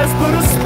horas por os